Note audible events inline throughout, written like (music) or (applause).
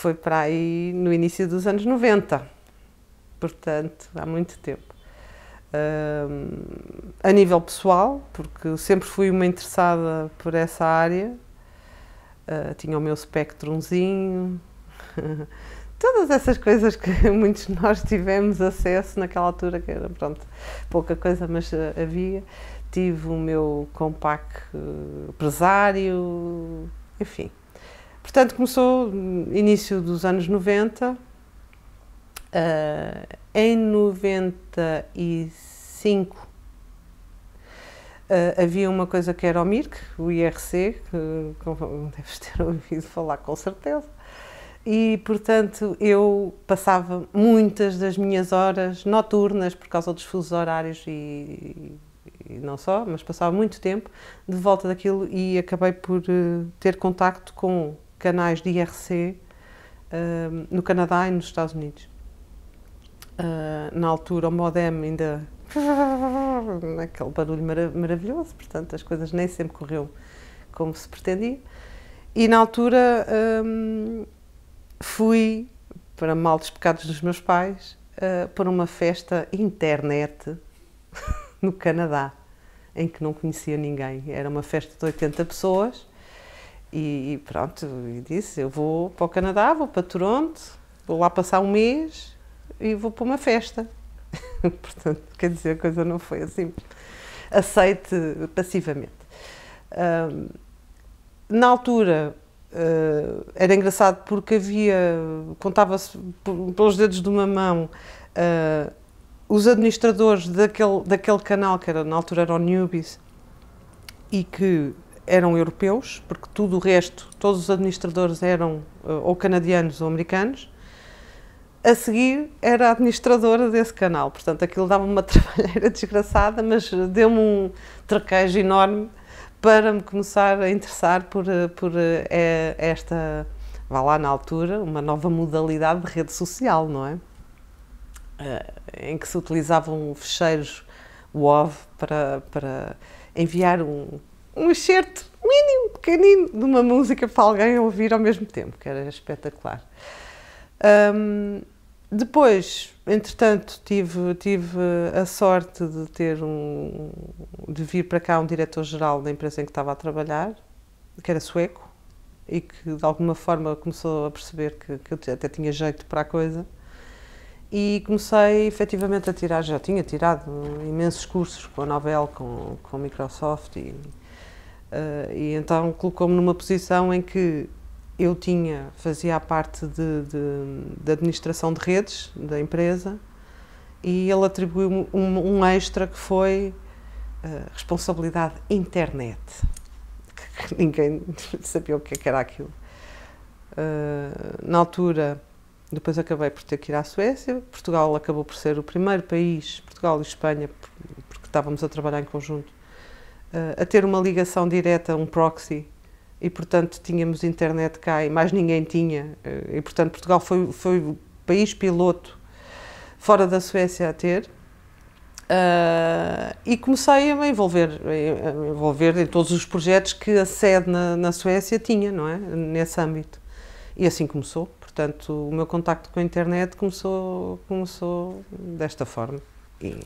foi para aí no início dos anos 90, portanto, há muito tempo. A nível pessoal, porque sempre fui uma interessada por essa área, uh, tinha o meu Spectrumzinho, (laughs) todas essas coisas que (laughs) muitos de nós tivemos acesso naquela altura, que era pronto, pouca coisa, mas uh, havia. Tive o meu compact uh, empresário, enfim. Portanto, começou no início dos anos 90. Uh, eh, em 95 Uh, havia uma coisa que era o MIRC, o IRC, que deves ter (laughs) ouvido falar com certeza, e portanto eu passava muitas das minhas horas noturnas por causa dos fusos horários e, e não só, mas passava muito tempo de volta daquilo e acabei por uh, ter contacto com canais de IRC uh, no Canadá e nos Estados Unidos. na altura o modem ainda (laughs) aquele barulho marav maravilhoso, portanto as coisas nem sempre correu como se pretendia. E na altura hum, fui, para mal dos pecados dos meus pais, uh, para uma festa internet (laughs) no Canadá, em que não conhecia ninguém. Era uma festa de 80 pessoas e, pronto, e disse, eu vou para o Canadá, vou para Toronto, vou lá passar um mês e vou para uma festa. (laughs) Portanto, quer dizer, a coisa não foi assim aceite passivamente. Um, na altura uh, era engraçado porque havia, contava-se pelos dedos de uma mão, uh, os administradores daquele, daquele canal, que era, na altura era o Newbies, e que eram europeus, porque tudo o resto, todos os administradores eram uh, ou canadianos ou americanos, a seguir era a administradora desse canal. Portanto, aquilo dava-me uma (laughs) trabalheira desgraçada, mas deu-me um traquejo enorme para me começar a interessar por, por é, esta, vá lá na altura, uma nova modalidade de rede social, não é? Eh, em que se utilizavam fecheiros WOV para, para enviar um, um excerto mínimo, pequenino, de uma música para alguém ouvir ao mesmo tempo, que era espetacular. Um, depois, entretanto, tive, tive a sorte de ter um, de vir para cá um diretor-geral da empresa em que estava a trabalhar, que era sueco, e que de alguma forma começou a perceber que, que eu até tinha jeito para a coisa. E comecei efetivamente a tirar, já tinha tirado imensos cursos com a Novell, com, com a Microsoft, e, uh, e então colocou-me numa posição em que eu tinha, fazia a parte de, de, de, administração de redes da empresa e ele atribuiu-me um, um, extra que foi uh, responsabilidade internet, (laughs) que ninguém (laughs) sabia o que, é era aquilo. Uh, na altura, depois acabei por ter que ir à Suécia, Portugal acabou por ser o primeiro país, Portugal e Espanha, porque estávamos a trabalhar em conjunto, a ter uma ligação direta, um proxy e portanto tínhamos internet cá e mais ninguém tinha eh, e portanto Portugal foi, foi o país piloto fora da Suécia a ter uh, e comecei a me envolver, a me envolver em todos os projetos que a sede na, na Suécia tinha, não é? Nesse âmbito. E assim começou. Portanto, o meu contacto com a internet começou, começou desta forma e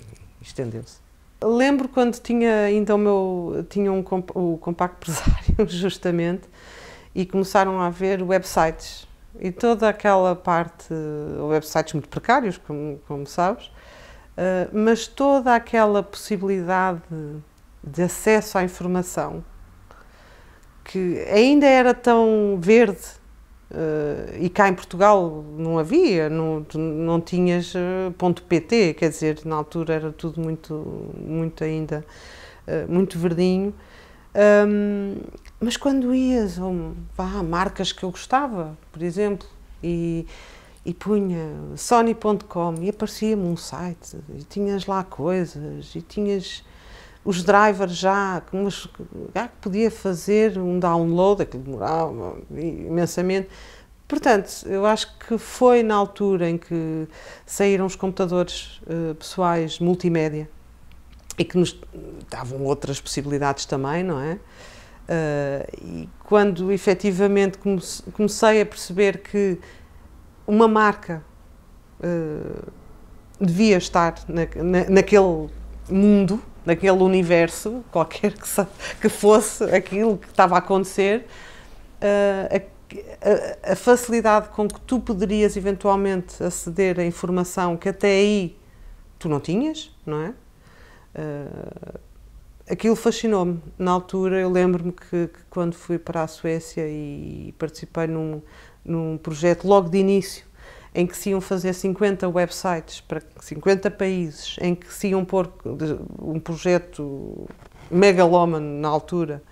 estendeu-se. Lembro quando tinha ainda o meu tinha um o compacto empresário (laughs) justamente e começaram a haver websites. E toda aquela parte websites muito precários como, como sabes uh, mas toda aquela possibilidade de acesso à informação que ainda era tão verde Uh, e cá em Portugal não havia, não, não tinhas uh, ponto .pt, quer dizer, na altura era tudo muito, muito ainda, uh, muito verdinho. Um, mas quando ias um, vá, marcas que eu gostava, por exemplo, e, e punha sony.com e aparecia-me um site, e tinhas lá coisas, e tinhas os drivers já, mas, já que podia fazer um download, aquilo demorava imensamente. Portanto, eu acho que foi na altura em que saíram os computadores uh, pessoais multimédia e que nos davam outras possibilidades também, não é? Uh, e quando efetivamente comecei a perceber que uma marca uh, devia estar na, na, naquele mundo, naquele universo, qualquer que, que fosse aquilo que estava a acontecer, uh, a, a, a, facilidade com que tu poderias eventualmente aceder à informação que até aí tu não tinhas, não é? Uh, aquilo fascinou-me. Na altura, eu lembro-me que, que, quando fui para a Suécia e participei num, num projeto logo de início, em que se iam fazer 50 websites para 50 países, em que se iam pôr um projeto megalómano na altura.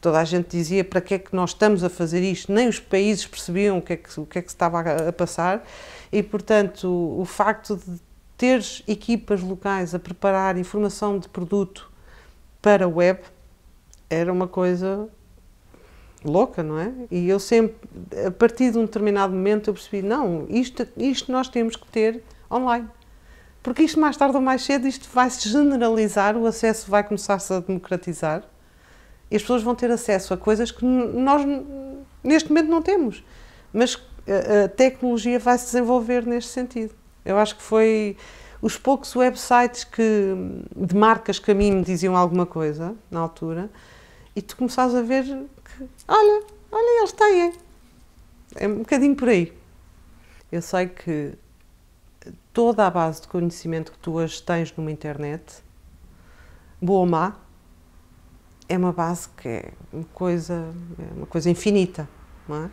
Toda a gente dizia para que é que nós estamos a fazer isto, nem os países percebiam o que é que, o que, é que se estava a, a passar, e portanto o, o facto de teres equipas locais a preparar informação de produto para a web era uma coisa louca, não é? E eu sempre, a partir de um determinado momento, eu percebi, não, isto, isto nós temos que ter online. Porque isto mais tarde ou mais cedo, isto vai se generalizar, o acesso vai começar-se a democratizar e as pessoas vão ter acesso a coisas que nós neste momento não temos. Mas a tecnologia vai se desenvolver neste sentido. Eu acho que foi os poucos websites que, de marcas que a mim me diziam alguma coisa na altura e tu começares a ver olha, olha, eles têm. É um bocadinho por aí. Eu sei que toda a base de conhecimento que tu hoje tens numa internet, boa ou má, é uma base que é uma coisa, é uma coisa infinita, não é?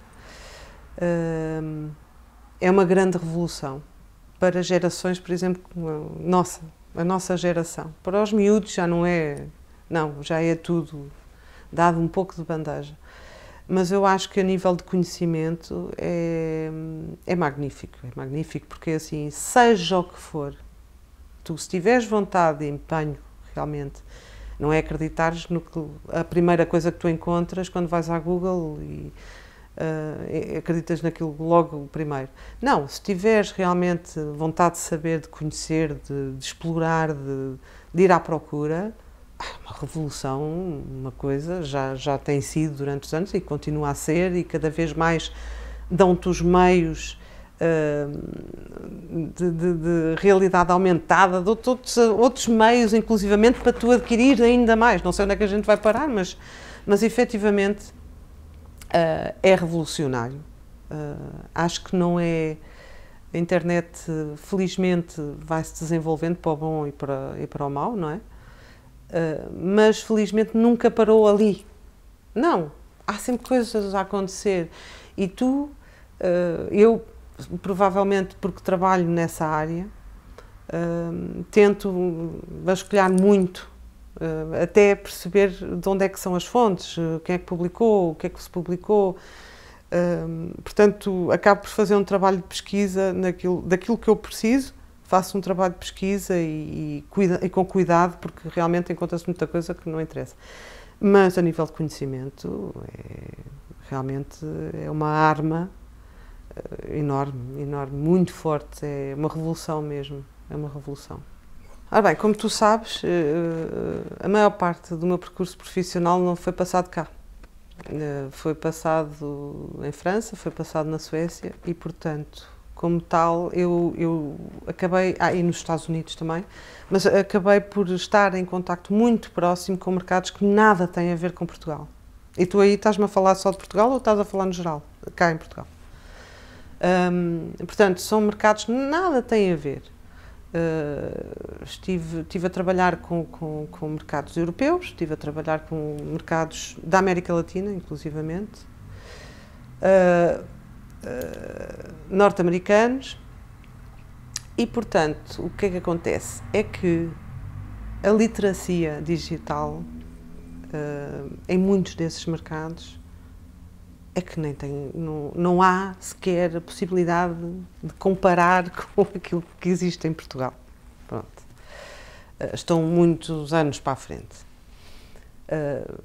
É uma grande revolução para gerações, por exemplo, como nossa, a nossa geração. Para os miúdos já não é, não, já é tudo dado um pouco de bandeja. Mas eu acho que a nível de conhecimento é, é magnífico, é magnífico porque assim, seja o que for, tu se tiveres vontade e empenho realmente, não é acreditares no que a primeira coisa que tu encontras quando vais à Google e uh, acreditas naquilo logo primeiro. Não, se tiveres realmente vontade de saber, de conhecer, de, de explorar, de, de ir à procura, uma revolução, uma coisa, já, já tem sido durante os anos e continua a ser, e cada vez mais dão-te os meios uh, de, de, de, realidade aumentada, de outros, outros meios, inclusivamente, para tu adquirir ainda mais. Não sei onde é que a gente vai parar, mas, mas efetivamente uh, é revolucionário. Uh, acho que não é. A internet, felizmente, vai se desenvolvendo para o bom e para, e para o mau, não é? Ah, mas felizmente nunca parou ali. Não, há sempre coisas a acontecer. E tu, uh, eu, provavelmente porque trabalho nessa área, uh, tento vasculhar muito, até perceber de onde é que são as fontes, quem é que publicou, o que é que se publicou. portanto, acabo por fazer um trabalho de pesquisa naquilo, daquilo que eu preciso faço um trabalho de pesquisa e, e, cuida, e com cuidado, porque realmente encontra-se muita coisa que não interessa. Mas a nível de conhecimento, é, realmente é uma arma uh, enorme, enorme, muito forte, é uma revolução mesmo, é uma revolução. Ora bem, como tu sabes, uh, a maior parte do meu percurso profissional não foi passado cá. Foi passado em França, foi passado na Suécia e, portanto, como tal, eu, eu acabei, ah, e nos Estados Unidos também, mas acabei por estar em contacto muito próximo com mercados que nada têm a ver com Portugal. E tu aí estás-me a falar só de Portugal ou estás a falar no geral, cá em Portugal? Portanto, são mercados que nada têm a ver. Uh, estive, estive a trabalhar com, com, com, mercados europeus, estive a trabalhar com mercados da América Latina, inclusivamente. Uh, uh, norte-americanos e, portanto, o que é que acontece? É que a literacia digital uh, em muitos desses mercados é que nem tem, não, não há sequer a possibilidade de comparar (laughs) com aquilo que existe em Portugal. Pronto. Uh, estão muitos anos para a frente. Uh,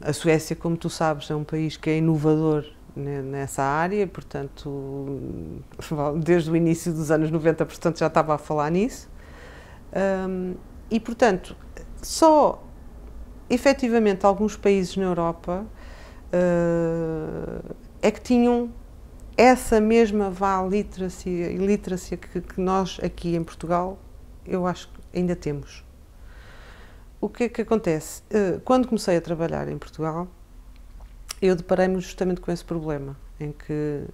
a Suécia, como tu sabes, é um país que é inovador nessa área, portanto, (laughs) desde o início dos anos 90, portanto, já estava a falar nisso. Um, e, portanto, só efetivamente alguns países na Europa uh, é que tinham essa mesma vá literacia literacia que, que nós aqui em Portugal, eu acho que ainda temos. O que é que acontece? Eh, quando comecei a trabalhar em Portugal, eu deparei-me justamente com esse problema, em que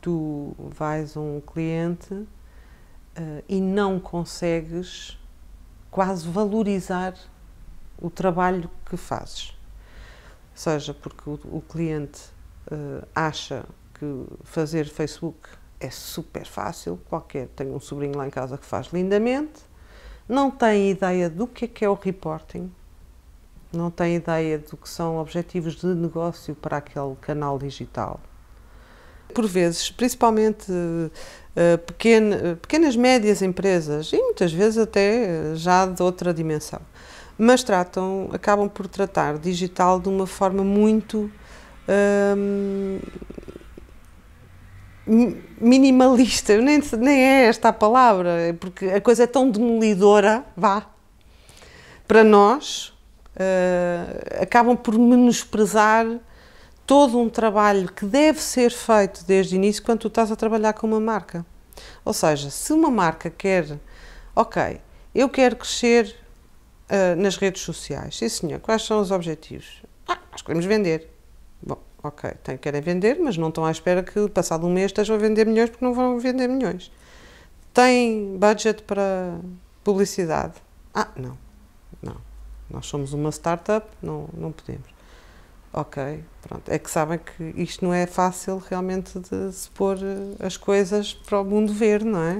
tu vais a um cliente uh, e não consegues quase valorizar o trabalho que fazes. Seja porque o, o cliente uh, acha que fazer Facebook é super fácil, qualquer, tenho um sobrinho lá em casa que faz lindamente, não tem ideia do que é que é o reporting, não tem ideia do que são objetivos de negócio para aquele canal digital. Por vezes, principalmente uh, pequena, pequenas, médias empresas, e muitas vezes até já de outra dimensão, mas tratam, acabam por tratar digital de uma forma muito hum, minimalista, nem, nem é esta a palavra, porque a coisa é tão demolidora, vá, para nós, uh, acabam por menosprezar todo um trabalho que deve ser feito desde o início quando tu estás a trabalhar com uma marca. Ou seja, se uma marca quer, ok, eu quero crescer uh, nas redes sociais, sim senhor, quais são os objetivos? Ah, nós queremos vender. Bom, ok, tem, querem vender, mas não estão à espera que passado um mês estejam a vender milhões porque não vão vender milhões. Tem budget para publicidade? Ah, não. Nós somos uma startup, não, não podemos. Ok, pronto. É que sabem que isto não é fácil realmente de se pôr eh, as coisas para o mundo ver, não é?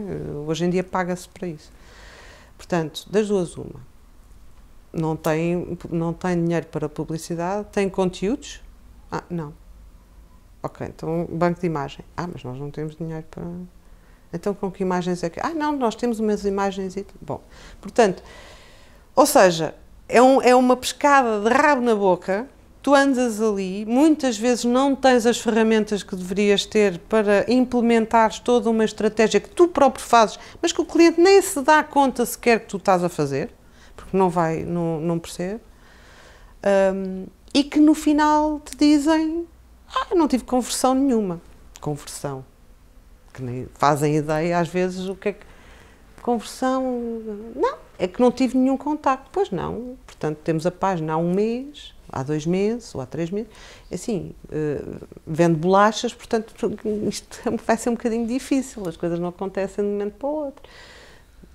Hoje em dia paga-se para isso. Portanto, das duas, uma. Não tem, não tem dinheiro para publicidade, tem conteúdos? Ah, não. Ok, então banco de imagem. Ah, mas nós não temos dinheiro para. Então com que imagens é que. Ah, não, nós temos umas imagens e. Bom, portanto, ou seja, é, um, é uma pescada de rabo na boca. Tu andas ali, muitas vezes não tens as ferramentas que deverias ter para implementares toda uma estratégia que tu próprio fazes, mas que o cliente nem se dá conta sequer que tu estás a fazer, porque não vai, não, não percebe. Um, e que no final te dizem: Ah, não tive conversão nenhuma. Conversão. Que nem fazem ideia às vezes o que é que. Conversão. Não, é que não tive nenhum contacto. Pois não. Portanto, temos a página há um mês, há dois meses ou há três meses. Assim, uh, vendo bolachas, portanto, (laughs) isto vai ser um bocadinho difícil. As coisas não acontecem de um momento para o outro.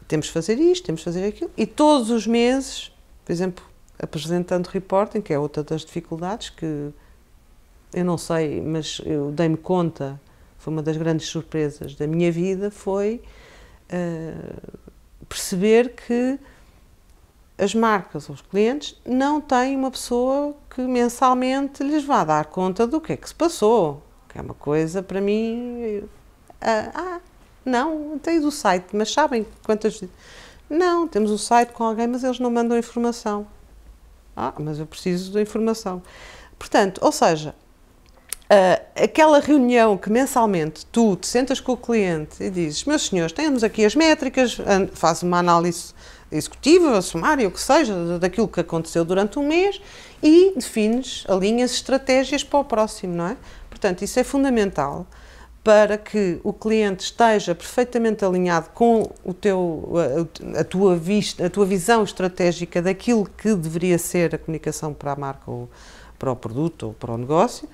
Temos de fazer isto, temos de fazer aquilo. E todos os meses, por exemplo, apresentando reporting, que é outra das dificuldades que eu não sei, mas eu dei-me conta, foi uma das grandes surpresas da minha vida, foi uh, perceber que as marcas ou os clientes não têm uma pessoa que mensalmente lhes vá dar conta do que é que se passou, que é uma coisa para mim. Uh, ah, não, tenho o site, mas sabem quantas. Não, temos o site com alguém, mas eles não mandam informação. Ah, mas eu preciso da informação. Portanto, ou seja, uh, aquela reunião que mensalmente tu te sentas com o cliente e dizes: Meus senhores, temos aqui as métricas, faz uma análise executiva, sumária, o que seja, daquilo que aconteceu durante um mês e defines, alinhas estratégias para o próximo, não é? Portanto, isso é fundamental para que o cliente esteja perfeitamente alinhado com o teu, a, tua vista, a tua visão estratégica daquilo que deveria ser a comunicação para a marca ou para o produto ou para o negócio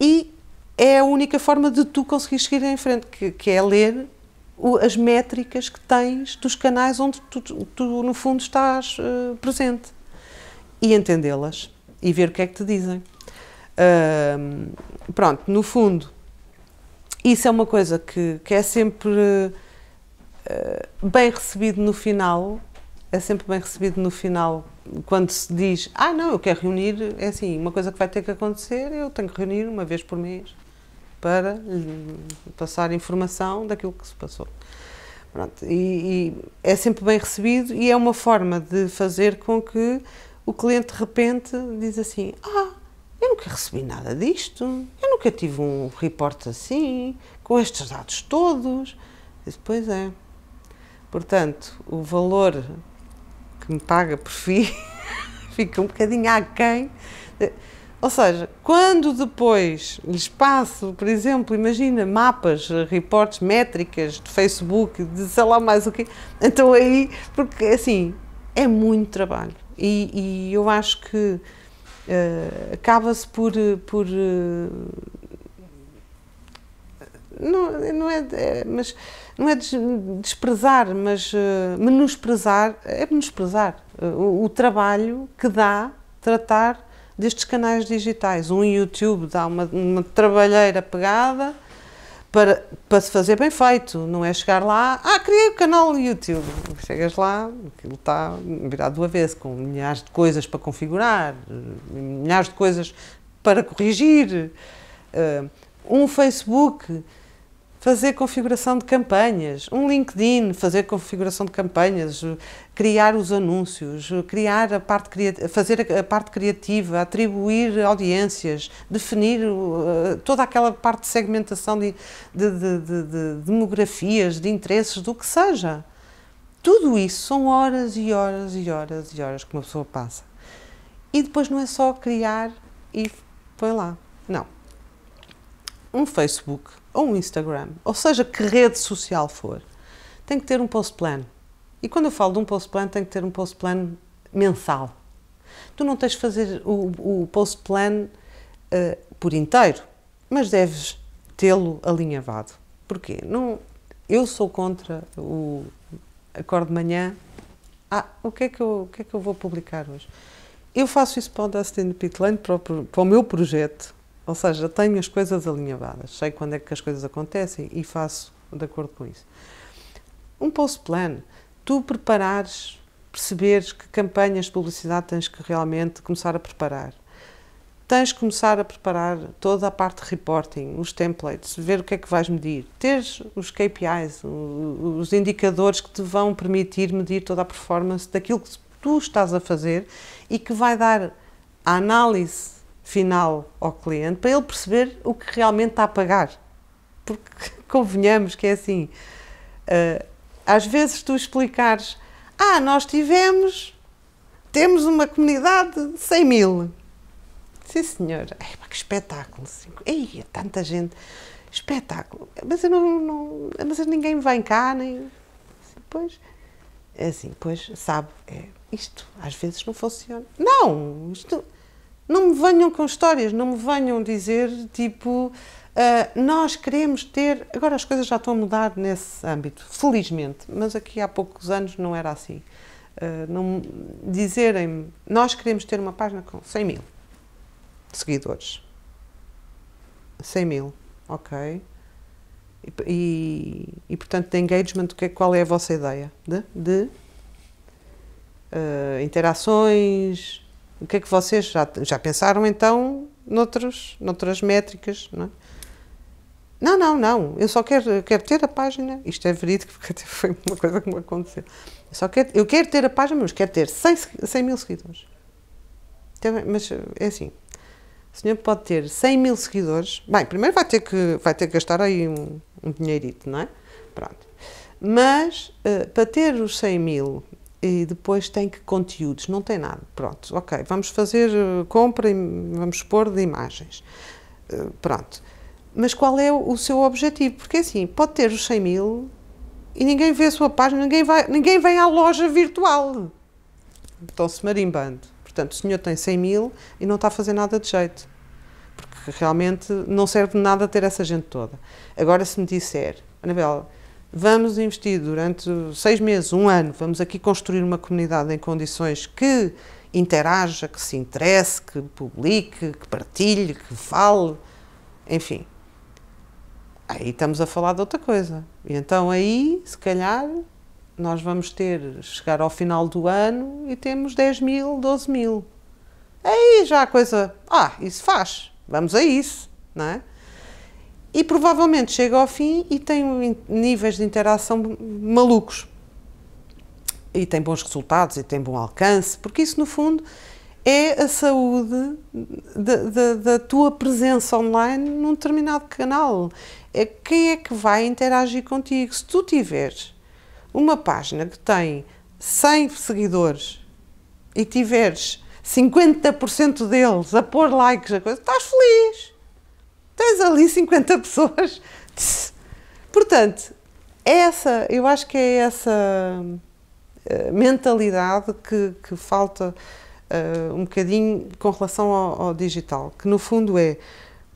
e é a única forma de tu conseguir seguir em frente, que, que é ler o, as métricas que tens dos canais onde tu, tu, no fundo estás uh, presente e entendê-las e ver o que é que te dizem. Uh, pronto, no fundo, isso é uma coisa que, que é sempre uh, bem recebido no final, é sempre bem recebido no final, quando se diz, ah não, eu quero reunir, é assim, uma coisa que vai ter que acontecer, eu tenho que reunir uma vez por mês para passar informação daquilo que se passou. Pronto, e, e é sempre bem recebido e é uma forma de fazer com que o cliente de repente diz assim, ah, eu nunca recebi nada disto, eu nunca tive um reporte assim, com estes dados todos. Disse, pois é. Portanto, o valor que me paga por FII (laughs) fica um bocadinho aquém. Ou seja, quando depois lhes passo, por exemplo, imagina mapas, reportes, métricas de Facebook, de sei lá mais o quê, então aí, porque assim, é muito trabalho. E, e eu acho que uh, acaba-se por. por uh, não, não é, é, mas não é desprezar, mas uh, menosprezar, é menosprezar o, o trabalho que dá tratar destes canais digitais. Um YouTube dá uma, uma trabalheira pegada para, para se fazer bem feito, não é chegar lá, ah, criei o um canal no YouTube. Chegas lá, aquilo está virado do avesso, com milhares de coisas para configurar, milhares de coisas para corrigir. Uh, um Facebook fazer configuração de campanhas, um LinkedIn, fazer configuração de campanhas, criar os anúncios, criar a parte fazer a parte criativa, atribuir audiências, definir uh, toda aquela parte de segmentação de, de, de, de, demografias, de interesses, do que seja. Tudo isso são horas e horas e horas e horas que uma pessoa passa. E depois não é só criar e põe lá. Não. Um Facebook ou um Instagram, ou seja, que rede social for, tem que ter um post plan. E quando eu falo de um post plan, tem que ter um post plan mensal. Tu não tens de fazer o, o post plan uh, por inteiro, mas deves tê-lo alinhavado. Porquê? Não, eu sou contra o acorde de manhã. Ah, o que, é que eu, o que é que eu vou publicar hoje? Eu faço isso para o Dustin Pitlane, para, para o meu projeto, ou seja, tenho as coisas alinhavadas, sei quando é que as coisas acontecem e faço de acordo com isso. Um post plan, tu preparares, perceberes que campanhas de publicidade tens que realmente começar a preparar. Tens que começar a preparar toda a parte de reporting, os templates, ver o que é que vais medir, teres os KPIs, os indicadores que te vão permitir medir toda a performance daquilo que tu estás a fazer e que vai dar a análise final ao cliente para ele perceber o que realmente está a pagar. Porque (laughs) convenhamos que é assim, uh, às vezes tu explicares, ah, nós tivemos, temos uma comunidade de 100 mil. Sim, senhor. Ei, que espetáculo. Ei, é tanta gente. Espetáculo. Mas, eu não, não, mas ninguém vem cá, nem. Pois. É assim, pois, sabe, é, isto às vezes não funciona. Não, isto não me venham com histórias, não me venham dizer tipo. Uh, nós queremos ter. Agora as coisas já estão a mudar nesse âmbito, felizmente, mas aqui há poucos anos não era assim. Uh, não dizerem nós queremos ter uma página com 100 mil seguidores. 100 mil, ok. E, e, e portanto, de engagement, que, qual é a vossa ideia? De, de uh, interações, o que é que vocês já, já pensaram então noutros, noutras métricas? Não, é? não, não, não, eu só quero, quero ter a página, isto é verídico porque foi uma coisa que me aconteceu. Eu, só quero, eu quero ter a página, mas quero ter 100, 100 mil seguidores. Então, mas é assim, o senhor pode ter 100 mil seguidores, bem, primeiro vai ter que, vai ter que gastar aí um, um dinheirito, não é? Pronto. Mas uh, para ter os 100 mil e depois tem que conteúdos, não tem nada. Pronto, ok, vamos fazer uh, compra e vamos pôr de imagens. Uh, pronto. Mas qual é o seu objetivo? Porque assim, pode ter os 100 mil e ninguém vê a sua página, ninguém, vai, ninguém vem à loja virtual. Estão-se marimbando. Portanto, o senhor tem 100 mil e não está a fazer nada de jeito. Porque realmente não serve de nada ter essa gente toda. Agora, se me disser, Anabela, vamos investir durante seis meses, um ano, vamos aqui construir uma comunidade em condições que interaja, que se interesse, que publique, que partilhe, que fale, enfim. Aí estamos a falar de outra coisa. E então aí, se calhar, nós vamos ter, chegar ao final do ano e temos 10 mil, 12 mil. Aí já a coisa, ah, isso faz, vamos a isso, não é? E provavelmente chega ao fim e tem níveis de interação malucos. E tem bons resultados e tem bom alcance, porque isso, no fundo, é a saúde da tua presença online num determinado canal. É quem é que vai interagir contigo. Se tu tiveres uma página que tem 100 seguidores e tiveres 50% deles a pôr likes, a coisa, estás feliz. Tens ali 50 pessoas. (laughs) Portanto, essa, eu acho que é essa uh, mentalidade que, que falta uh, um bocadinho com relação ao, ao, digital, que no fundo é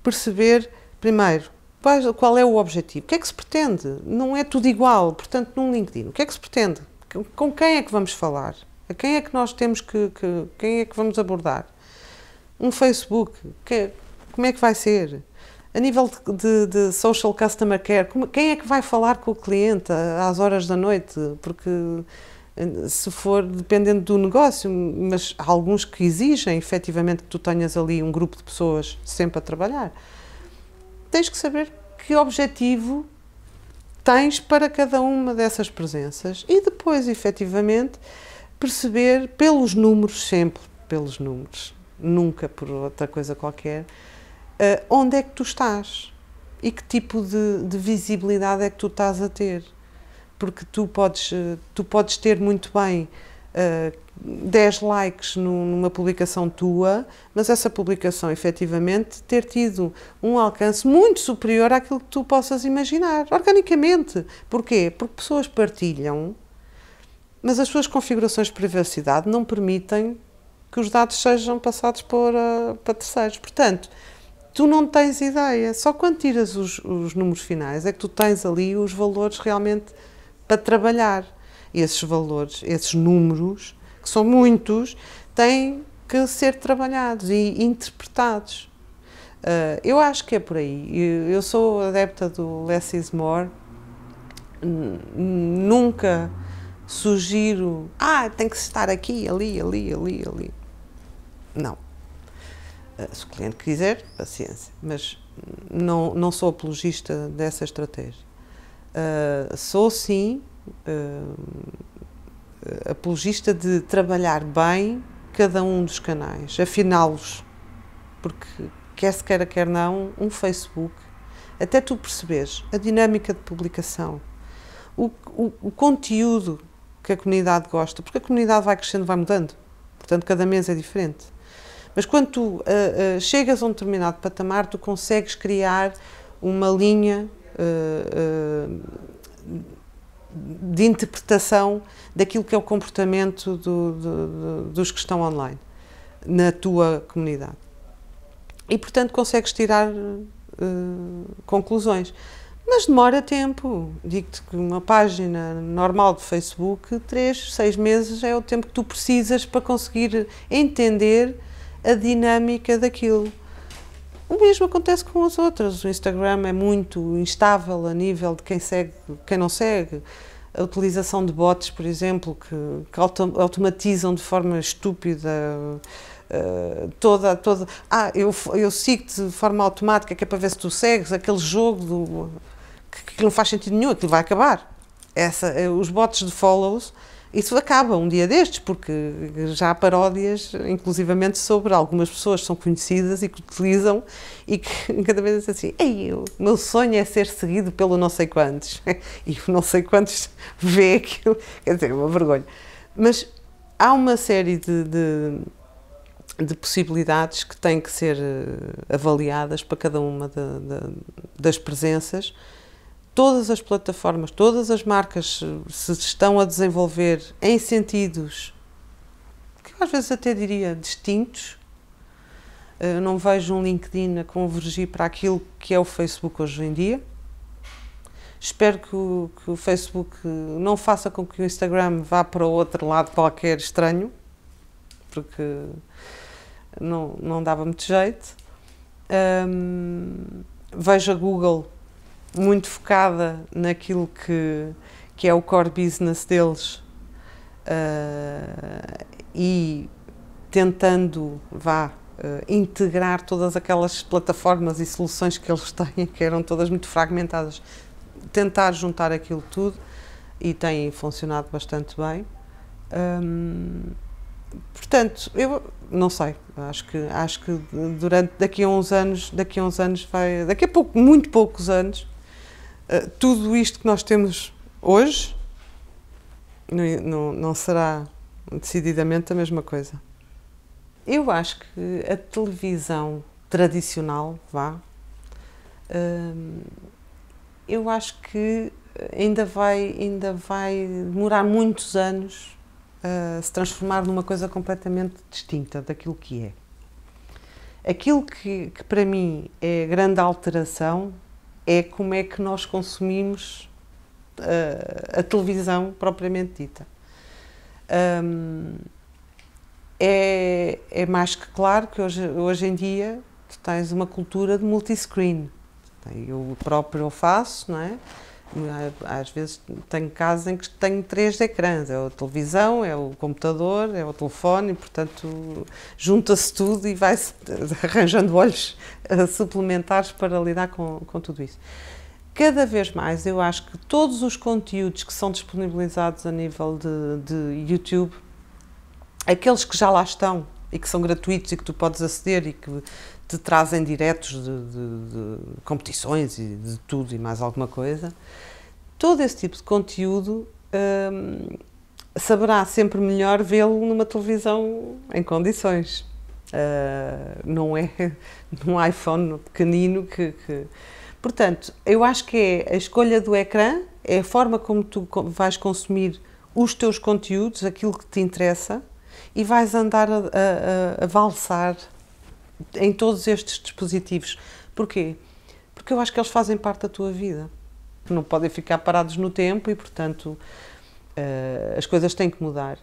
perceber, primeiro, qual, qual é o objetivo, o que é que se pretende? Não é tudo igual, portanto, num LinkedIn, o que é que se pretende? Com quem é que vamos falar? A quem é que nós temos que, que quem é que vamos abordar? Um Facebook, que, como é que vai ser? A nível de, de, social customer care, como, quem é que vai falar com o cliente às horas da noite? Porque se for dependendo do negócio, mas há alguns que exigem efetivamente que tu tenhas ali um grupo de pessoas sempre a trabalhar. Tens que saber que objetivo tens para cada uma dessas presenças e depois, efetivamente, perceber pelos números, sempre pelos números, nunca por outra coisa qualquer, uh, onde é que tu estás e que tipo de, de, visibilidade é que tu estás a ter. Porque tu podes, uh, tu podes ter muito bem uh, eh, 10 likes numa publicação tua, mas essa publicação efetivamente ter tido um alcance muito superior àquilo que tu possas imaginar, organicamente. Porquê? Porque pessoas partilham mas as suas configurações de privacidade não permitem que os dados sejam passados para, para terceiros. Portanto, tu não tens ideia. Só quando tiras os, os, números finais é que tu tens ali os valores realmente para trabalhar. Esses valores, esses números, que são muitos, têm que ser trabalhados e interpretados. Uh, eu acho que é por aí. Eu, eu sou adepta do less is more. Nunca sugiro, ah, tem que estar aqui, ali, ali, ali, ali. Não. Eh, se o cliente quiser, paciência. Mas não, não sou apologista dessa estratégia. Uh, sou, sim, uh, apologista de trabalhar bem cada um dos canais, afiná-los. Porque, quer se queira, quer não, um Facebook, até tu percebes a dinâmica de publicação, o, o, o conteúdo que a comunidade gosta, porque a comunidade vai crescendo, vai mudando. Portanto, cada mês é diferente. Mas quando tu uh, uh, chegas a um determinado patamar, tu consegues criar uma linha uh, de interpretação daquilo que é o comportamento do, do, do, dos que estão online na tua comunidade. E, portanto, consegues tirar conclusões. Mas demora tempo. Digo-te que uma página normal de Facebook, três, seis meses é o tempo que tu precisas para conseguir entender a dinâmica daquilo. O mesmo acontece com as outras. O Instagram é muito instável a nível de quem segue, quem não segue. A utilização de bots, por exemplo, que, que automatizam de forma estúpida uh, toda, toda. Ah, eu, eu sigo-te de forma automática, que é para ver se tu segues aquele jogo do que, que não faz sentido nenhum, aquilo vai acabar. Essa, eh, os bots de follows, isso acaba um dia destes, porque já há paródias, inclusivamente, sobre algumas pessoas que são conhecidas e que utilizam e que (laughs) cada vez dizem assim: Ei, o meu sonho é ser seguido pelo não sei quantos. (laughs) E o não sei quantos (laughs) vê aquilo. Quer dizer, é uma vergonha. Mas há uma série de, de de possibilidades que têm que ser eh, avaliadas para cada uma das presenças todas as plataformas, todas as marcas se estão a desenvolver em sentidos que às vezes até diria distintos. Eu não vejo um LinkedIn a convergir para aquilo que é o Facebook hoje em dia. Espero que o, que o Facebook não faça com que o Instagram vá para outro lado qualquer estranho, porque não, não dava muito jeito. Um, vejo a Google muito focada naquilo que, que é o core business deles uh, e tentando, vá, uh, integrar todas aquelas plataformas e soluções que eles (laughs) têm, que eram todas muito fragmentadas, tentar juntar aquilo tudo e tem funcionado bastante bem. Um, portanto, eu não sei, acho que acho que durante daqui a uns anos, daqui a uns anos vai, daqui a pouco, muito poucos anos, eh, tudo isto que nós temos hoje não, não, não será decididamente a mesma coisa. eu acho que a televisão tradicional, vá, hum, eu acho que ainda vai, ainda vai demorar muitos anos a se transformar numa coisa completamente distinta daquilo que é. Aquilo que, que para mim é grande alteração é como é que nós consumimos uh, a televisão propriamente dita. Um, é, é mais que claro que hoje, hoje em dia tu tens uma cultura de multiscreen. Eu próprio faço, não é? Às vezes tenho casos em que tenho três ecrãs, é a televisão, é o computador, é o telefone, e portanto junta-se tudo e vai-se (laughs) arranjando olhos eh, suplementares para lidar com, com tudo isso. Cada vez mais eu acho que todos os conteúdos que são disponibilizados a nível de, de YouTube, aqueles que já lá estão e que são gratuitos e que tu podes aceder e que te trazem diretos de, de, de, competições e de tudo e mais alguma coisa, todo esse tipo de conteúdo hum, saberá sempre melhor vê-lo numa televisão em condições. Uh, não é (laughs) num iPhone pequenino que, que, Portanto, eu acho que é a escolha do ecrã, é a forma como tu vais consumir os teus conteúdos, aquilo que te interessa, e vais andar a, a, a valsar em todos estes dispositivos. Porquê? Porque eu acho que eles fazem parte da tua vida. Não podem ficar parados no tempo e, portanto, uh, as coisas têm que mudar.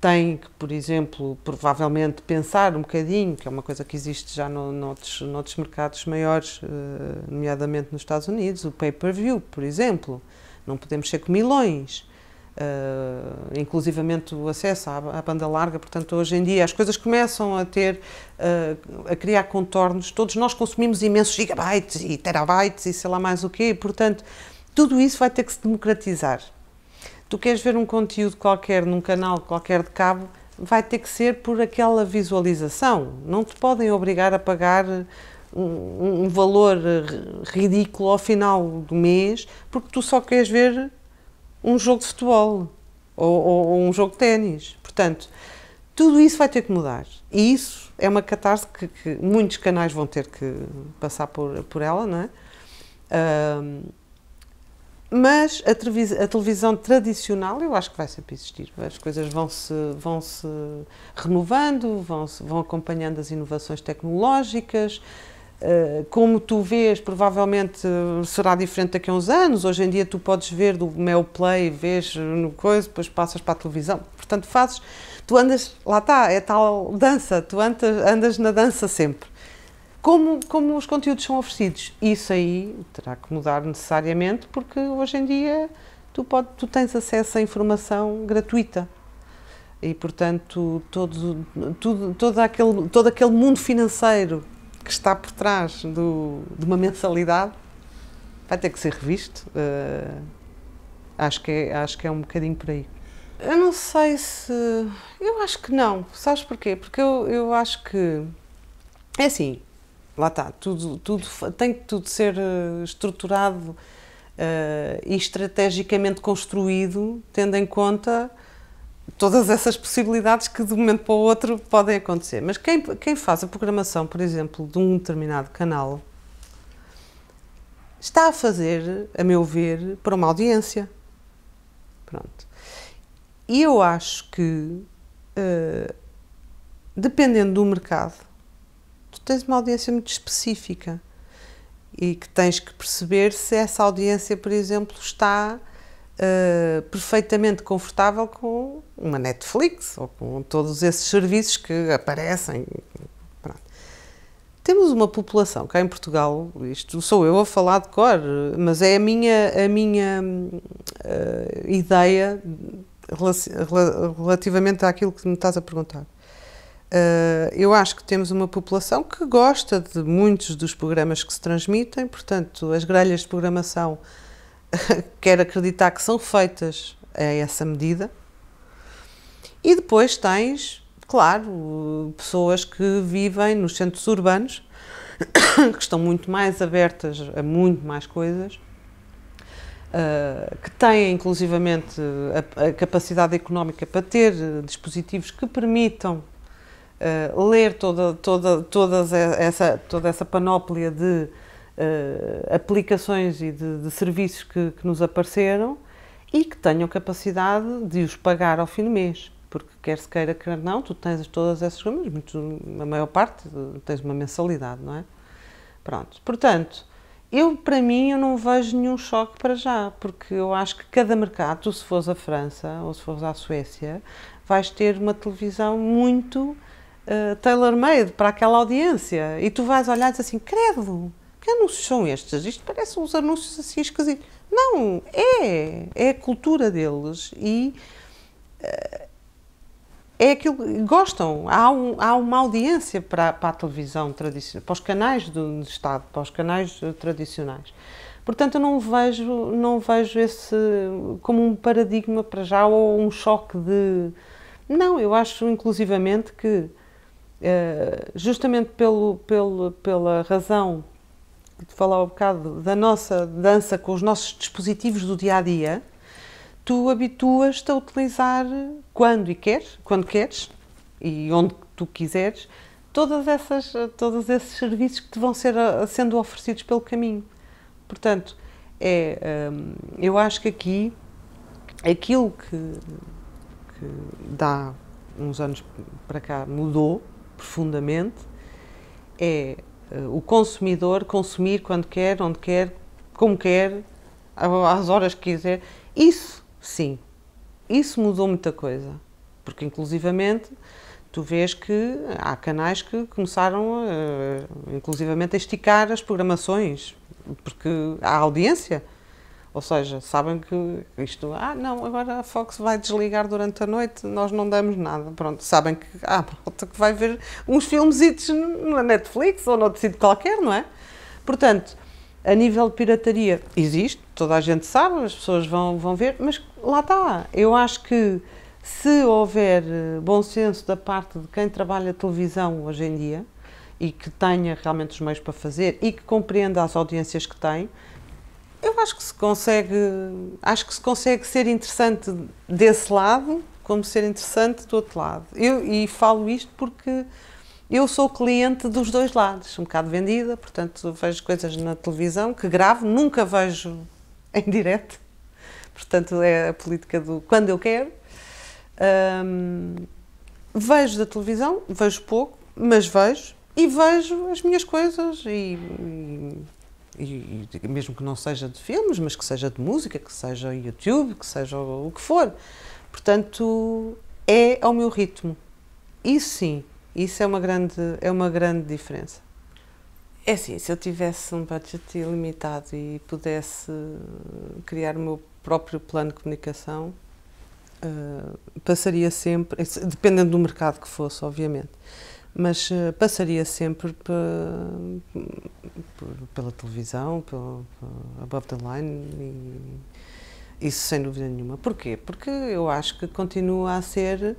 Tem que, por exemplo, provavelmente pensar um bocadinho, que é uma coisa que existe já no, noutros, noutros mercados maiores, uh, nomeadamente nos Estados Unidos, o pay-per-view, por exemplo. Não podemos ser comilões uh, inclusivamente o acesso à, à, banda larga. Portanto, hoje em dia as coisas começam a ter, uh, a criar contornos. Todos nós consumimos imensos gigabytes e terabytes e sei lá mais o quê. Portanto, tudo isso vai ter que se democratizar. Tu queres ver um conteúdo qualquer num canal qualquer de cabo, vai ter que ser por aquela visualização. Não te podem obrigar a pagar um, um, valor ridículo ao final do mês porque tu só queres ver um jogo de futebol ou, ou, ou um jogo de ténis. Portanto, tudo isso vai ter que mudar. E isso é uma catarse que, que muitos canais vão ter que passar por, por ela, não é? Um, mas a televisão, a televisão, tradicional eu acho que vai sempre existir. As coisas vão se, vão -se renovando, vão, -se, vão acompanhando as inovações tecnológicas, como tu vês, provavelmente será diferente daqui a uns anos. Hoje em dia tu podes ver do Mel Play, vês no coisa, depois passas para a televisão. Portanto, fazes, tu andas, lá está, é tal dança, tu andas, andas na dança sempre. Como, como os conteúdos são oferecidos, isso aí terá que mudar necessariamente, porque hoje em dia tu, pode, tu tens acesso à informação gratuita e portanto todo, todo, todo, aquele, todo aquele mundo financeiro que está por trás do, de uma mensalidade vai ter que ser revisto. Uh, acho, que é, acho que é um bocadinho por aí. Eu não sei se. Eu acho que não. Sabes porquê? Porque eu, eu acho que. É assim, lá está, tudo, tudo, tem que tudo ser eh, estruturado uh, e estrategicamente construído, tendo em conta todas essas possibilidades que de um momento para o outro podem acontecer. Mas quem, quem faz a programação, por exemplo, de um determinado canal, está a fazer, a meu ver, para uma audiência. Pronto. E eu acho que, uh, dependendo do mercado, tu tens uma audiência muito específica e que tens que perceber se essa audiência, por exemplo, está uh, perfeitamente confortável com uma Netflix ou com todos esses serviços que aparecem. Pronto. Temos uma população cá em Portugal, isto sou eu a falar de cor, mas é a minha, a minha uh, ideia relativamente àquilo que me estás a perguntar. Uh, eu acho que temos uma população que gosta de muitos dos programas que se transmitem, portanto, as grelhas de programação (laughs) quero acreditar que são feitas a essa medida. E depois tens, claro, pessoas que vivem nos centros urbanos, (coughs) que estão muito mais abertas a muito mais coisas, uh, que têm inclusivamente a, capacidade económica para ter dispositivos que permitam uh, ler toda, toda, todas essa, toda essa panóplia de aplicações e de, de serviços que, que, nos apareceram e que tenham capacidade de os pagar ao fim do mês. Porque quer se queira, quer não, tu tens todas essas coisas, a maior parte tens uma mensalidade, não é? Pronto. Portanto, eu, para mim, eu não vejo nenhum choque para já, porque eu acho que cada mercado, tu se fores à França ou se fores à Suécia, vais ter uma televisão muito uh, tailor-made para aquela audiência. E tu vais olhar e dizer assim, credo, que anúncios são estes? Isto parece uns anúncios assim esquisitos. Não, é, é a cultura deles e uh, é aquilo que gostam. Há, um, há uma audiência para, para, a televisão tradicional, para os canais do Estado, para os canais tradicionais. Portanto, eu não vejo, não vejo esse como um paradigma para já ou um choque de. Não, eu acho inclusivamente que, eh, justamente pelo, pelo, pela razão de falar um bocado da nossa dança com os nossos dispositivos do dia a dia, tu habituas-te a utilizar quando e queres, quando queres e onde tu quiseres, todas essas, todos esses serviços que te vão ser sendo oferecidos pelo caminho. Portanto, é, hum, eu acho que aqui aquilo que, que dá uns anos para cá mudou profundamente é eh, o consumidor consumir quando quer, onde quer, como quer, às horas que quiser. Isso, sim, isso mudou muita coisa. Porque, inclusivamente, tu vês que há canais que começaram, a, inclusivamente, a esticar as programações, porque há audiência. Ou seja, sabem que isto, ah, não, agora a Fox vai desligar durante a noite, nós não damos nada. Pronto, sabem que, ah, (laughs) pronto, que vai ver uns filmes na Netflix ou noutro sítio qualquer, não é? Portanto, a nível de pirataria existe, toda a gente sabe, as pessoas vão, vão ver, mas lá está. Eu acho que se houver eh, bom senso da parte de quem trabalha televisão hoje em dia e que tenha realmente os meios para fazer e que compreenda as audiências que tem, eu acho que se consegue, acho que se consegue ser interessante desse lado, como ser interessante do outro lado. Eu, e falo isto porque eu sou cliente dos dois lados, um bocado vendida, portanto vejo coisas na televisão que gravo, nunca vejo (laughs) em direto, portanto é a política do quando eu quero. Um, vejo da televisão, vejo pouco, mas vejo e vejo as minhas coisas e, e e, e, mesmo que não seja de filmes, mas que seja de música, que seja YouTube, que seja o que for. Portanto, é ao meu ritmo. Isso sim, isso é uma grande, é uma grande diferença. É assim, se eu tivesse um budget ilimitado e pudesse criar o meu próprio plano de comunicação, uh, passaria sempre, dependendo do mercado que fosse, obviamente, mas uh, passaria sempre pela televisão, pela above the line, e, isso sem dúvida nenhuma. Porquê? Porque eu acho que continua a ser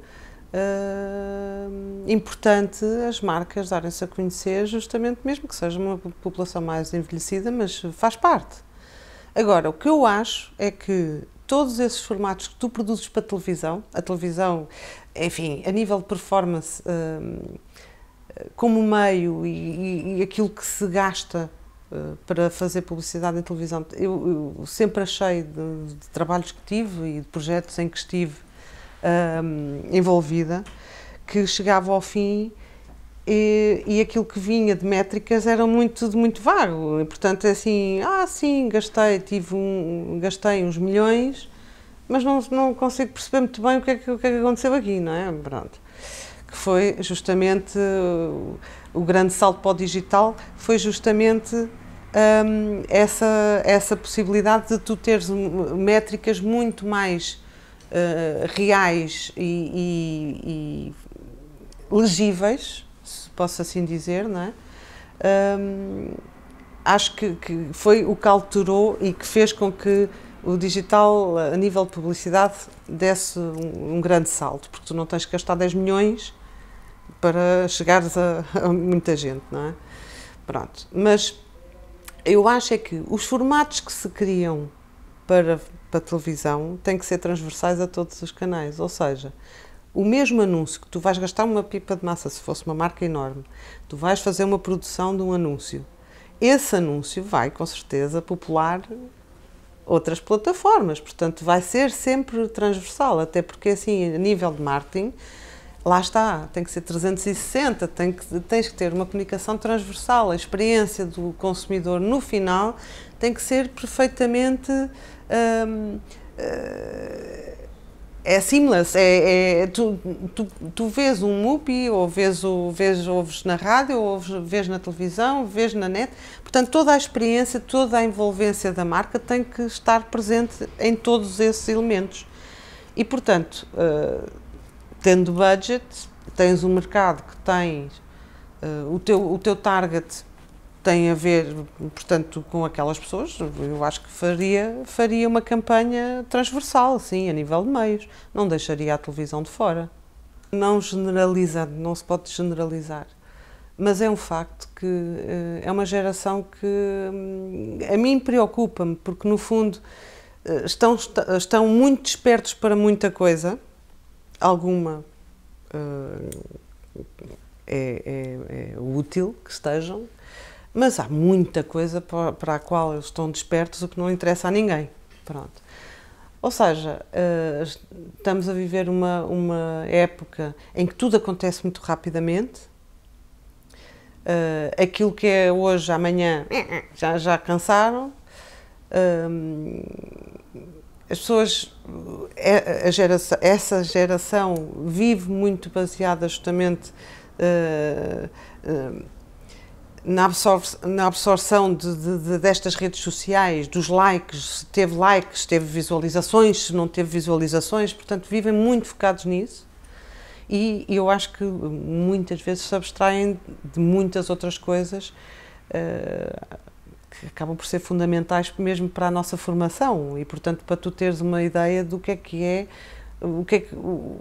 uh, importante as marcas darem-se a conhecer, justamente mesmo que seja uma população mais envelhecida, mas faz parte. Agora, o que eu acho é que todos esses formatos que tu produzes para a televisão, a televisão, enfim, a nível de performance, como meio e, e, aquilo que se gasta uh, para fazer publicidade em televisão, eu, eu sempre achei de, de, trabalhos que tive e de projetos em que estive envolvida que chegava ao fim e, e, aquilo que vinha de métricas era muito muito vago. Portanto é assim ah sim gastei tive um gastei uns milhões mas não não consigo perceber muito bem o que é que, o que, é que aconteceu aqui não é? Pronto. Que foi justamente o, grande salto para o digital, foi justamente essa, essa possibilidade de tu teres métricas muito mais uh, reais e, e, e, legíveis, se posso assim dizer, não é? Um, acho que, que, foi o que alterou e que fez com que o digital, a nível de publicidade, desse um, um grande salto, porque tu não tens que gastar 10 milhões para chegares a, a, muita gente, não é? Pronto, mas eu acho é que os formatos que se criam para, para televisão têm que ser transversais a todos os canais, ou seja, o mesmo anúncio que tu vais gastar uma pipa de massa se fosse uma marca enorme, tu vais fazer uma produção de um anúncio. Esse anúncio vai, com certeza, popular outras plataformas, portanto, vai ser sempre transversal, até porque, assim, a nível de marketing, lá está, tem que ser 360, tem que, tens que ter uma comunicação transversal, a experiência do consumidor no final tem que ser perfeitamente. Hum, hum, é seamless, é, é tu, tu, tu, vês um MUPI, ou vês, o, vês, ouves na rádio, ou ouves, vês na televisão, vês na net, portanto toda a experiência, toda a envolvência da marca tem que estar presente em todos esses elementos. E portanto, uh, tendo budget, tens um mercado que tens, uh, o, teu, o teu target tem a ver, portanto, com aquelas pessoas, eu acho que faria, faria uma campanha transversal, sim, a nível de meios. Não deixaria a televisão de fora. Não generalizando, não se pode generalizar. Mas é um facto que uh, é uma geração que um, a mim preocupa-me, porque no fundo uh, estão, estão muito despertos para muita coisa, alguma uh, é, é, é útil que estejam, mas há muita coisa para, a qual eles estão despertos, o que não interessa a ninguém. Pronto. Ou seja, uh, estamos a viver uma, uma época em que tudo acontece muito rapidamente. Uh, aquilo que é hoje, amanhã, já, já cansaram. Uh, as pessoas, a geração, essa geração vive muito baseada justamente na, absor na absorção de, de, de, destas redes sociais, dos likes, se teve likes, teve visualizações, se não teve visualizações, portanto vivem muito focados nisso. E eu acho que muitas vezes se abstraem de muitas outras coisas uh, que acabam por ser fundamentais mesmo para a nossa formação. E portanto para tu teres uma ideia do que é que é o que é que o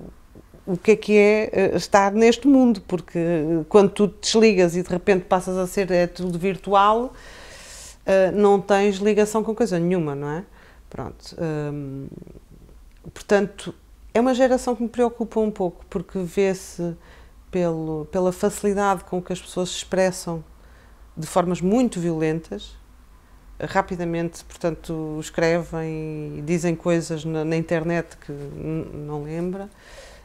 que é que é eh, estar neste mundo, porque eh, quando tu te desligas e de repente passas a ser é tudo virtual, eh, não tens ligação com coisa nenhuma, não é? Pronto. Hum, portanto, é uma geração que me preocupa um pouco, porque vê-se pelo, pela facilidade com que as pessoas se expressam de formas muito violentas, rapidamente, portanto, escrevem e dizem coisas na, na internet que não lembra.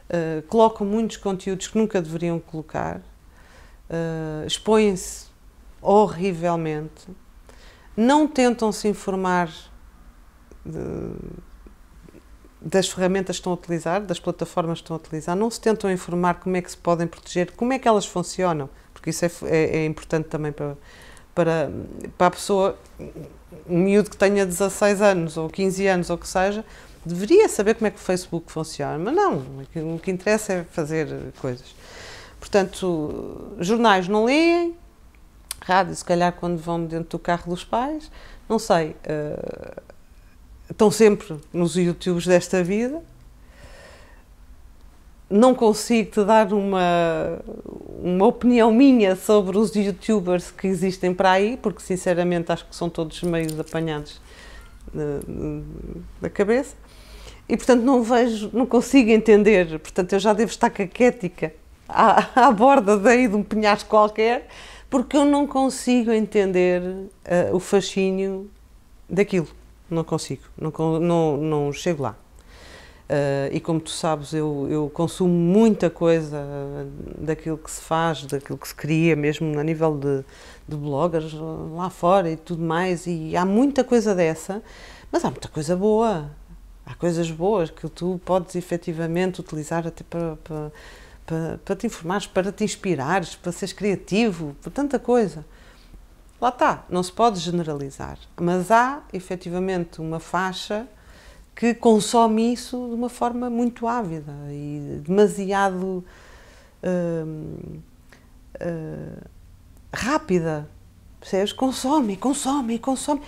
Uh, colocam muitos conteúdos que nunca deveriam colocar, uh, expõem-se horrivelmente, não tentam se informar de, das ferramentas que estão a utilizar, das plataformas que estão a utilizar, não se tentam informar como é que se podem proteger, como é que elas funcionam, porque isso é, é, é importante também para, para, para a pessoa, um miúdo que tenha 16 anos ou 15 anos ou que seja, deveria saber como é que o Facebook funciona, mas não, o que interessa é fazer coisas. Portanto, jornais não leem, rádio, se calhar, quando vão dentro do carro dos pais, não sei, uh, estão sempre nos YouTubes desta vida. Não consigo te dar uma, uma opinião minha sobre os YouTubers que existem para aí, porque sinceramente acho que são todos meios apanhados da cabeça e portanto não vejo, não consigo entender, portanto eu já devo estar caquética à, (laughs) à borda daí de um penhasco qualquer, porque eu não consigo entender uh, o fascínio daquilo, não consigo, não, não, não chego lá. Uh, e como tu sabes, eu, eu consumo muita coisa daquilo que se faz, daquilo que se cria, mesmo a nível de, de bloggers lá fora e tudo mais, e há muita coisa dessa, mas há muita coisa boa há coisas boas que tu podes efetivamente utilizar até para, para, para, para te informares, para te inspirares, para seres criativo, para tanta coisa. Lá está, não se pode generalizar, mas há efetivamente uma faixa que consome isso de uma forma muito ávida e demasiado uh, uh, rápida. Percebes? Consome, consome, consome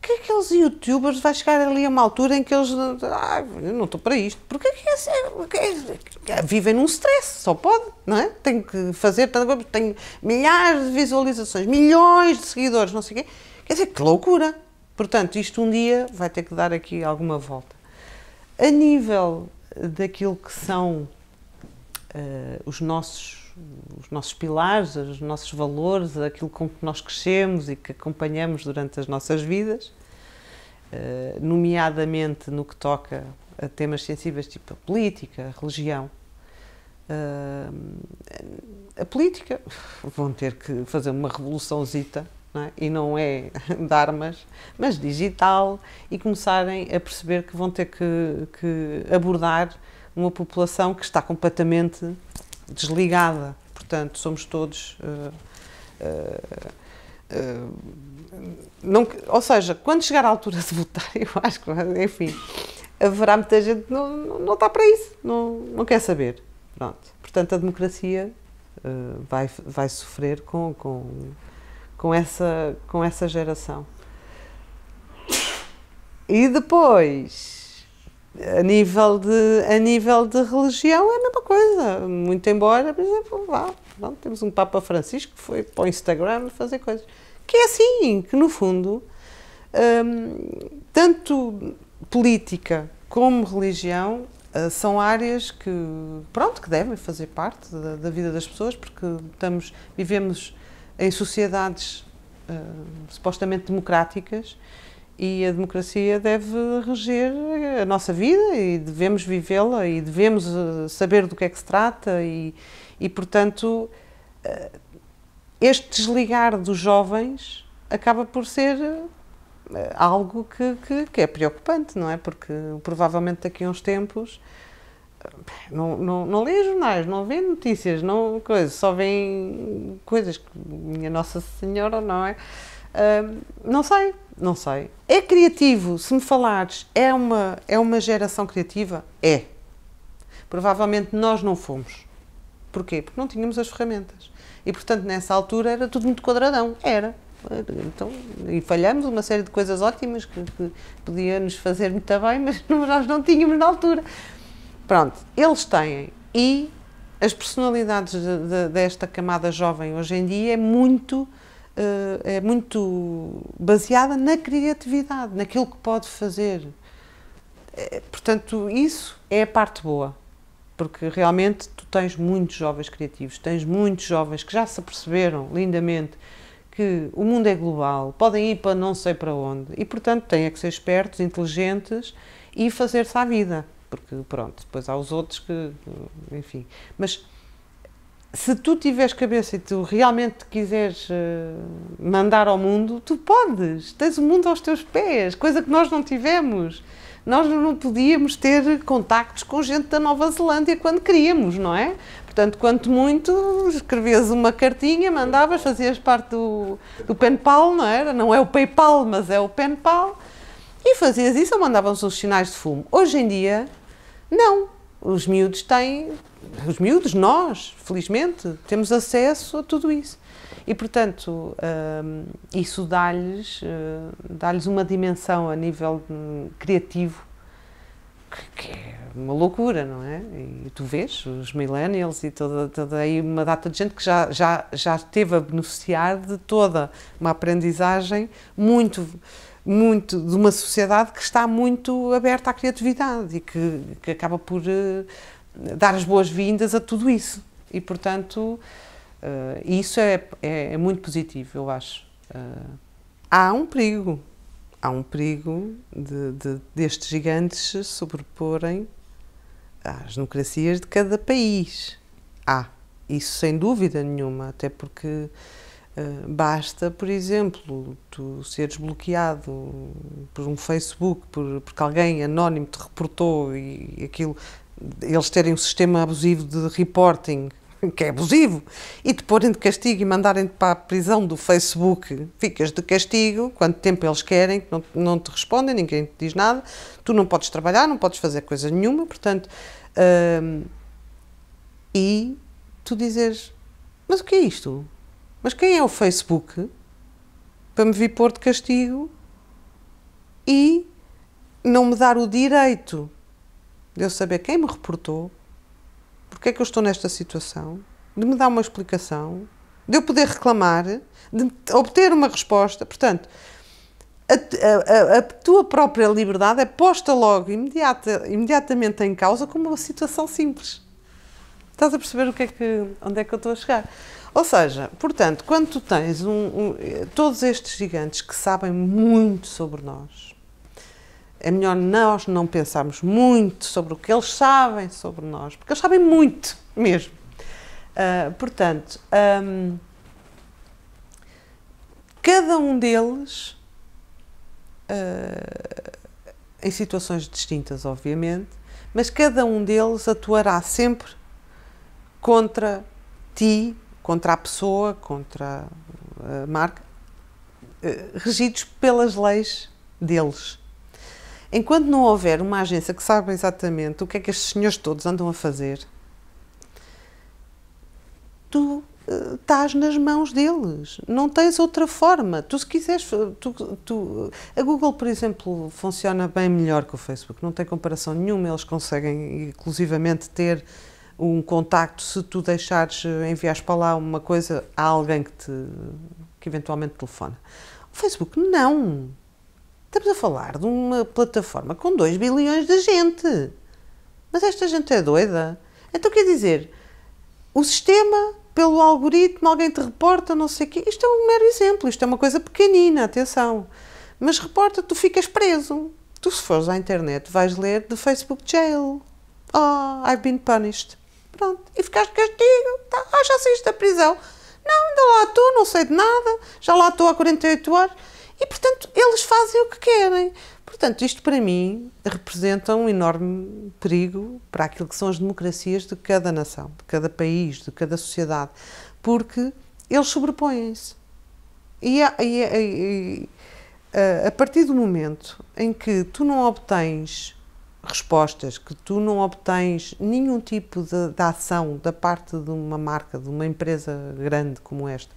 que aqueles youtubers vai chegar ali a uma altura em que eles ah, não estou para isto, porque é que é, é, vivem num stress, só pode, não é? Tem que fazer, tem milhares de visualizações, milhões de seguidores, não sei o quê. Quer dizer, que loucura! Portanto, isto um dia vai ter que dar aqui alguma volta. A nível daquilo que são uh, os nossos os nossos pilares, os nossos valores, aquilo com que nós crescemos e que acompanhamos durante as nossas vidas, uh, nomeadamente no que toca a temas sensíveis tipo a política, a religião. Uh, a política (laughs) vão ter que fazer uma revoluçãozita não é? e não é (laughs) de armas, mas digital e começarem a perceber que vão ter que, que abordar uma população que está completamente desligada. Portanto, somos todos. Uh, uh, não, ou seja, quando chegar à altura de votar, (laughs) eu acho que, enfim, haverá muita gente que não, não, não está para isso, não, não quer saber. Pronto. Portanto, a democracia vai, vai sofrer com, com, com, essa, com essa geração. E depois a nível de a nível de religião é a mesma coisa. Muito embora por exemplo lá pronto, temos um Papa Francisco que foi para o Instagram fazer coisas. Que é assim que no fundo hum, tanto política como religião uh, são áreas que pronto que devem fazer parte da, da, vida das pessoas porque estamos vivemos em sociedades uh, supostamente democráticas e a democracia deve reger a nossa vida e devemos vivê-la e devemos eh, saber do que é que se trata e, e portanto, eh, este desligar dos jovens acaba por ser eh, algo que, que, que, é preocupante, não é? Porque provavelmente daqui a uns tempos não, não, não lê jornais, não vê notícias, não coisas, só vêem coisas que minha Nossa Senhora, não é? Uh, não sei, não sei. É criativo, se me falares, é uma, é uma geração criativa? É. Provavelmente nós não fomos. Porquê? Porque não tínhamos as ferramentas. E, portanto, nessa altura era tudo muito quadradão. Era. Então, e falhamos uma série de coisas ótimas que, que podia nos fazer muito bem, mas (laughs) nós não tínhamos na altura. Pronto, eles têm. E as personalidades de, de, desta camada jovem hoje em dia é muito é muito baseada na criatividade, naquilo que pode fazer. É, portanto, isso é a parte boa, porque realmente tu tens muitos jovens criativos, tens muitos jovens que já se aperceberam lindamente que o mundo é global, podem ir para não sei para onde e, portanto, têm que ser espertos, inteligentes e fazer-se à vida, porque pronto, depois há os outros que, enfim, mas se tu tiveres cabeça e tu realmente quiseres uh, mandar ao mundo, tu podes, tens o mundo aos teus pés, coisa que nós não tivemos. Nós não podíamos ter contactos com gente da Nova Zelândia quando queríamos, não é? Portanto, quanto muito, escrevias uma cartinha, mandavas, fazias parte do, do PenPal, não era? Não é o PayPal, mas é o PenPal. E fazias isso ou mandavam-se uns sinais de fumo. Hoje em dia, não. Os miúdos têm os miúdos, nós, felizmente, temos acesso a tudo isso. E, portanto, um, isso dá-lhes uh, dá uma dimensão a nível um, criativo que, é uma loucura, não é? E tu vês os millennials e toda, toda aí uma data de gente que já, já, já esteve a beneficiar de toda uma aprendizagem muito muito de uma sociedade que está muito aberta à criatividade e que, que acaba por uh, dar as boas-vindas a tudo isso. E, portanto, uh, isso é, é, é, muito positivo, eu acho. Uh, há um perigo. Há um perigo de, de, destes gigantes se sobreporem às democracias de cada país. Há. Isso sem dúvida nenhuma, até porque Uh, basta, por exemplo, tu seres bloqueado por um Facebook por, porque alguém anónimo te reportou e aquilo eles terem um sistema abusivo de reporting, (laughs) que é abusivo, e te porem de castigo e mandarem-te para a prisão do Facebook, ficas de castigo, quanto tempo eles querem, não, não te respondem, ninguém te diz nada, tu não podes trabalhar, não podes fazer coisa nenhuma, portanto, hum, e tu dizes, mas o que é isto? Mas quem é o Facebook para me vir pôr de castigo e não me dar o direito de eu saber quem me reportou, porque é que eu estou nesta situação, de me dar uma explicação, de eu poder reclamar, de obter uma resposta. Portanto, a, a, a, tua própria liberdade é posta logo imediata, imediatamente em causa como uma situação simples. Estás a perceber o que é que, onde é que eu estou a chegar? Ou seja, portanto, quando tu tens um, um, todos estes gigantes que sabem muito sobre nós, é melhor nós não pensarmos muito sobre o que eles sabem sobre nós, porque eles sabem muito mesmo. Uh, portanto, um, cada um deles, uh, em situações distintas, obviamente, mas cada um deles atuará sempre contra ti, contra a pessoa, contra a marca, uh, regidos pelas leis deles. Enquanto não houver uma agência que saiba exatamente o que é que estes senhores todos andam a fazer, tu estás nas mãos deles. Não tens outra forma. Tu, se quiseres. Tu, tu, a Google, por exemplo, funciona bem melhor que o Facebook. Não tem comparação nenhuma. Eles conseguem, inclusivamente, ter um contacto se tu deixares enviares para lá uma coisa a alguém que te que eventualmente telefona. O Facebook não. Estamos a falar de uma plataforma com 2 bilhões de gente. Mas esta gente é doida. Então quer dizer, o sistema, pelo algoritmo, alguém te reporta, não sei o quê. Isto é um mero exemplo, isto é uma coisa pequenina, atenção. Mas reporta, tu ficas preso. Tu, se fores à internet, vais ler de Facebook Jail. Oh, I've been punished. Pronto. E ficaste castigo. Tá. Ah, já saíste da prisão. Não, ainda lá estou, não sei de nada. Já lá estou há 48 horas. E, portanto, eles fazem o que querem. Portanto, isto para mim representa um enorme perigo para aquilo que são as democracias de cada nação, de cada país, de cada sociedade, porque eles sobrepõem-se. E, e, a partir do momento em que tu não obtens respostas, que tu não obtens nenhum tipo de, de ação da parte de uma marca, de uma empresa grande como esta,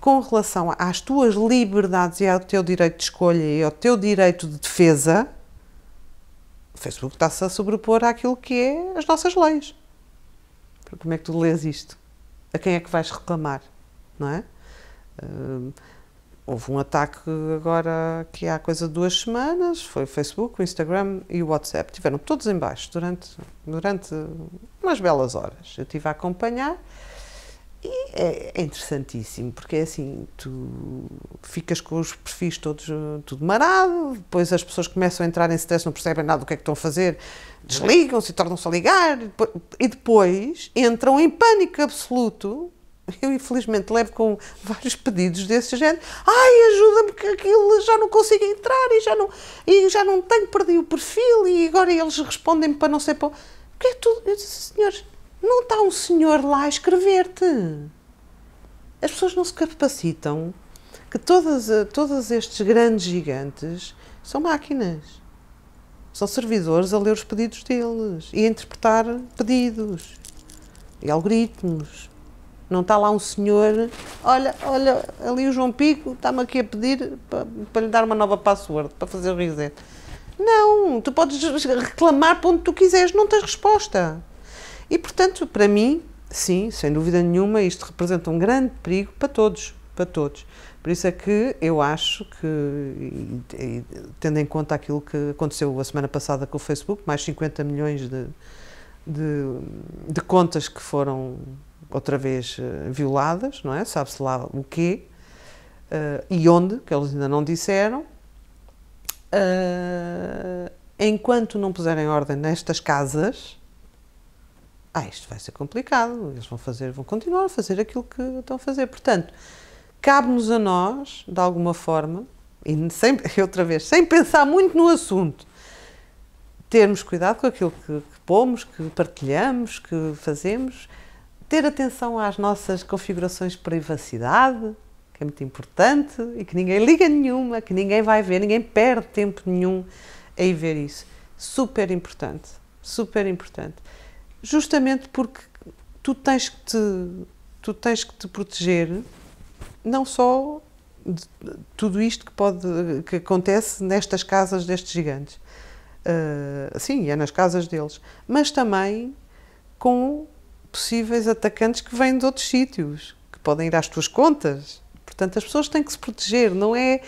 com relação às tuas liberdades e ao teu direito de escolha e ao teu direito de defesa, o Facebook está-se a sobrepor àquilo que é as nossas leis. Como é que tu lês isto? A quem é que vais reclamar? Não é? Uh, houve um ataque agora que há coisa de duas semanas, foi o Facebook, o Instagram e o WhatsApp. Tiveram todos em baixo durante, durante umas belas horas. Eu estive a acompanhar e é, é, interessantíssimo, porque é assim, tu ficas com os perfis todos tudo marado, depois as pessoas começam a entrar em stress, não percebem nada do que é que estão a fazer, desligam-se e tornam-se a ligar, e depois entram em pânico absoluto. Eu, infelizmente, levo com vários pedidos desse género. Ai, ajuda-me que aquilo já não consigo entrar e já não, e já não tenho, perdi o perfil e agora eles respondem-me para não sei para... Porque é tudo... Eu disse, senhores, não está um senhor lá a escrever-te. As pessoas não se capacitam que todas, todos estes grandes gigantes são máquinas. São servidores a ler os pedidos deles e a interpretar pedidos e algoritmos. Não está lá um senhor, olha, olha, ali o João Pico está-me aqui a pedir para, para lhe dar uma nova password, para fazer o reset. Não, tu podes reclamar para onde tu quiseres, não tens resposta. E, portanto, para mim, sim, sem dúvida nenhuma, isto representa um grande perigo para todos, para todos. Por isso é que eu acho que, tendo em conta aquilo que aconteceu a semana passada com o Facebook, mais 50 milhões de, de, de contas que foram outra vez eh, violadas, não é? Sabe-se lá o quê uh, e onde, que eles ainda não disseram. Uh, enquanto não puserem ordem nestas casas, ah, isto vai ser complicado, eles vão fazer, vão continuar a fazer aquilo que estão a fazer. Portanto, cabe-nos a nós, de alguma forma, e sem, (laughs) outra vez, sem pensar muito no assunto, termos cuidado com aquilo que, que pomos, que partilhamos, que fazemos, ter atenção às nossas configurações de privacidade, que é muito importante, e que ninguém liga nenhuma, que ninguém vai ver, ninguém perde tempo nenhum a ir ver isso. Super importante, super importante. Justamente porque tu tens que te, tu tens que te proteger não só de tudo isto que pode que acontece nestas casas destes gigantes. Uh, sim é nas casas deles. Mas também com possíveis atacantes que vêm de outros sítios que podem ir às tuas contas portanto as pessoas têm que se proteger não é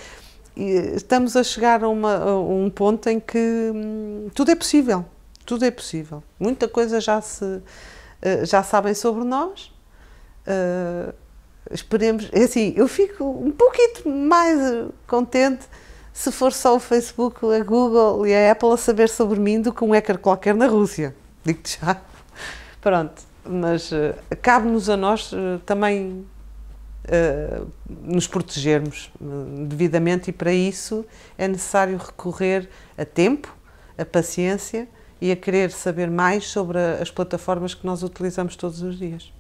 estamos a chegar a, uma, a um ponto em que hum, tudo é possível tudo é possível. Muita coisa já se, uh, já sabem sobre nós. Uh, esperemos, é assim, eu fico um pouquinho mais contente se for só o Facebook, a Google e a Apple a saber sobre mim do que um hacker qualquer na Rússia. Digo-te já. Pronto, mas uh, cabe-nos a nós uh, também uh, nos protegermos devidamente e para isso é necessário recorrer a tempo, a paciência e a querer saber mais sobre a, as plataformas que nós utilizamos todos os dias.